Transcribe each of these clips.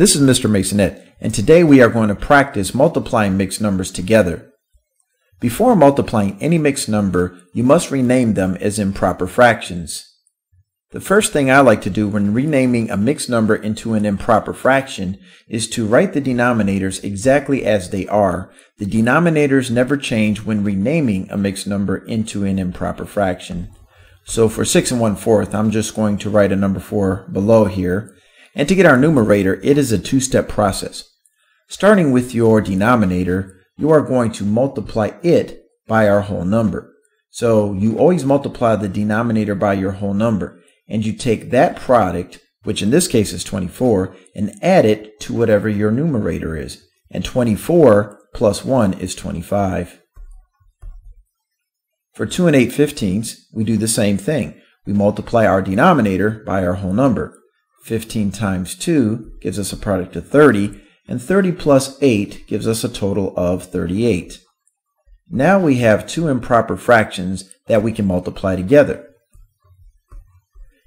This is Mr. Maisonet, and today we are going to practice multiplying mixed numbers together. Before multiplying any mixed number, you must rename them as improper fractions. The first thing I like to do when renaming a mixed number into an improper fraction is to write the denominators exactly as they are. The denominators never change when renaming a mixed number into an improper fraction. So for 6 and 1 fourth, I'm just going to write a number 4 below here. And to get our numerator, it is a two-step process. Starting with your denominator, you are going to multiply it by our whole number. So you always multiply the denominator by your whole number, and you take that product, which in this case is 24, and add it to whatever your numerator is. And 24 plus 1 is 25. For 2 and 8 fifteenths, we do the same thing. We multiply our denominator by our whole number. 15 times 2 gives us a product of 30, and 30 plus 8 gives us a total of 38. Now we have two improper fractions that we can multiply together.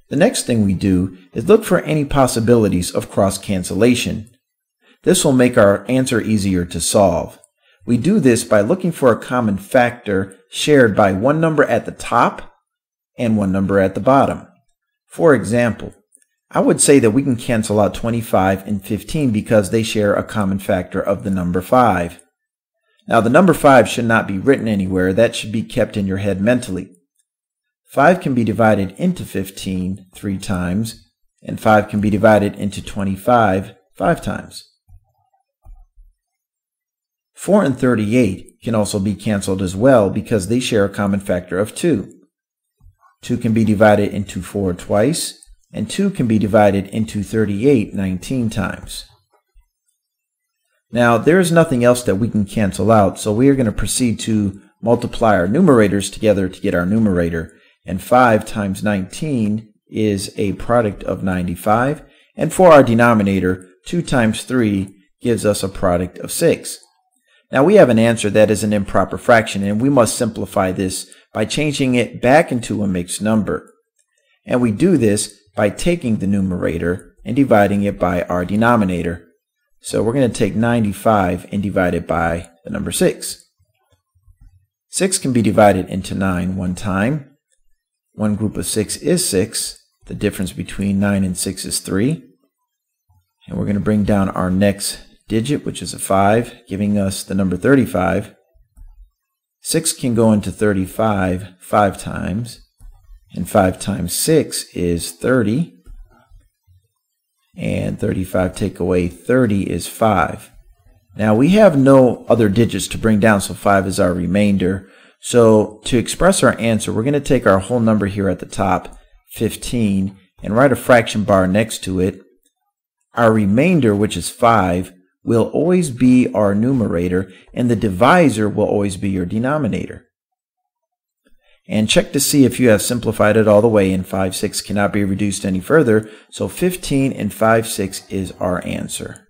The next thing we do is look for any possibilities of cross cancellation. This will make our answer easier to solve. We do this by looking for a common factor shared by one number at the top and one number at the bottom. For example, I would say that we can cancel out 25 and 15 because they share a common factor of the number 5. Now the number 5 should not be written anywhere, that should be kept in your head mentally. 5 can be divided into 15 three times, and 5 can be divided into 25 five times. 4 and 38 can also be canceled as well because they share a common factor of 2. 2 can be divided into 4 twice, and 2 can be divided into 38 19 times. Now, there is nothing else that we can cancel out, so we are going to proceed to multiply our numerators together to get our numerator. And 5 times 19 is a product of 95. And for our denominator, 2 times 3 gives us a product of 6. Now we have an answer that is an improper fraction, and we must simplify this by changing it back into a mixed number. And we do this by taking the numerator and dividing it by our denominator. So we're going to take 95 and divide it by the number 6. 6 can be divided into 9 one time. One group of 6 is 6. The difference between 9 and 6 is 3. And we're going to bring down our next digit, which is a 5, giving us the number 35. 6 can go into 35 5 times. And 5 times 6 is 30. And 35 take away 30 is 5. Now we have no other digits to bring down, so 5 is our remainder. So to express our answer, we're going to take our whole number here at the top, 15, and write a fraction bar next to it. Our remainder, which is 5, will always be our numerator, and the divisor will always be your denominator and check to see if you have simplified it all the way and 5 6 cannot be reduced any further. So 15 and 5 6 is our answer.